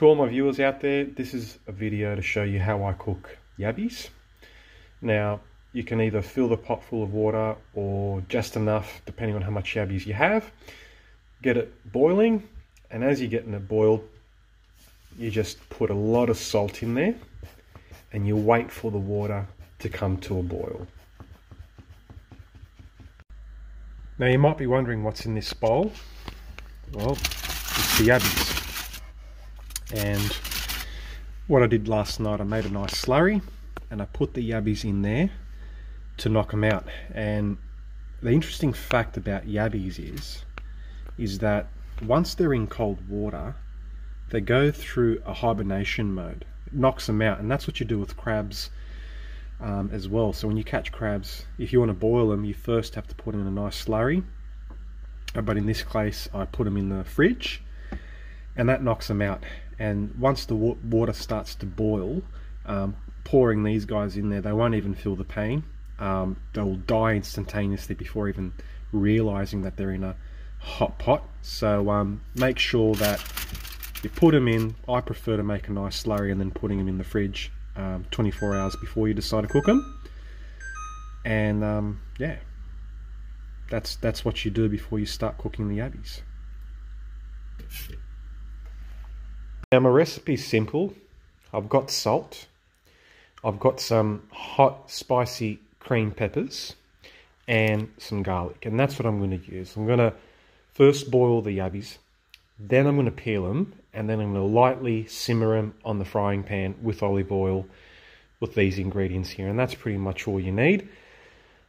To all my viewers out there, this is a video to show you how I cook yabbies. Now, you can either fill the pot full of water or just enough, depending on how much yabbies you have. Get it boiling, and as you're getting it boiled, you just put a lot of salt in there and you wait for the water to come to a boil. Now you might be wondering what's in this bowl. Well, it's the yabbies. And what I did last night, I made a nice slurry and I put the yabbies in there to knock them out. And the interesting fact about yabbies is, is that once they're in cold water, they go through a hibernation mode. It knocks them out, and that's what you do with crabs um, as well. So when you catch crabs, if you want to boil them, you first have to put in a nice slurry. But in this case, I put them in the fridge, and that knocks them out. And once the water starts to boil, um, pouring these guys in there, they won't even feel the pain. Um, they'll die instantaneously before even realizing that they're in a hot pot. So um, make sure that you put them in. I prefer to make a nice slurry and then putting them in the fridge um, 24 hours before you decide to cook them. And um, yeah, that's that's what you do before you start cooking the yabbies. Now my recipe's simple. I've got salt. I've got some hot spicy cream peppers and some garlic. And that's what I'm going to use. I'm going to first boil the yabbies then I'm going to peel them and then I'm going to lightly simmer them on the frying pan with olive oil with these ingredients here. And that's pretty much all you need.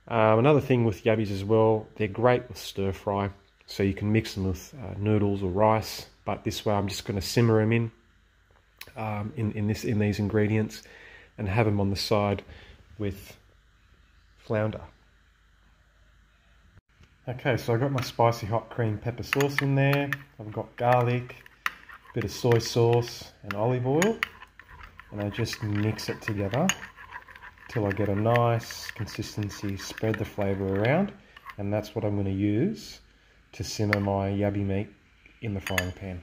Um, another thing with yabbies as well, they're great with stir fry. So you can mix them with uh, noodles or rice. But this way I'm just going to simmer them in, um, in, in, this, in these ingredients and have them on the side with flounder. Okay, so I've got my spicy hot cream pepper sauce in there. I've got garlic, a bit of soy sauce and olive oil. And I just mix it together till I get a nice consistency, spread the flavour around. And that's what I'm going to use to simmer my yabby meat in the frying pan.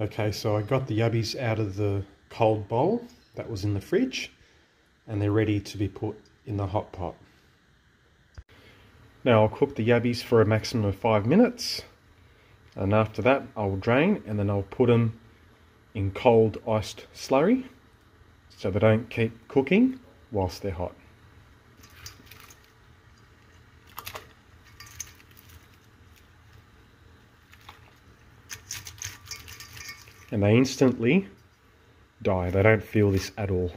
Okay, so I got the yabbies out of the cold bowl that was in the fridge and they're ready to be put in the hot pot. Now I'll cook the yabbies for a maximum of five minutes and after that I'll drain and then I'll put them in cold iced slurry so they don't keep cooking whilst they're hot. And they instantly die, they don't feel this at all.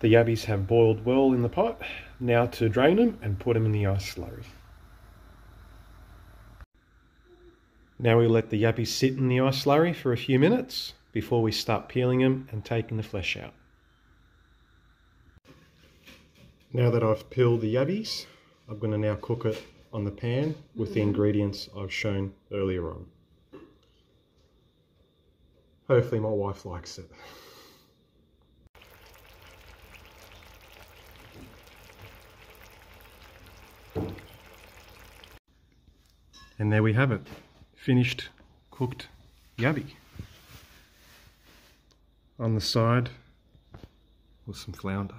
The yabbies have boiled well in the pot. Now to drain them and put them in the ice slurry. Now we let the yabbies sit in the ice slurry for a few minutes before we start peeling them and taking the flesh out. Now that I've peeled the yabbies, I'm going to now cook it on the pan with the ingredients I've shown earlier on. Hopefully my wife likes it. And there we have it, finished cooked yabby. On the side with some flounder.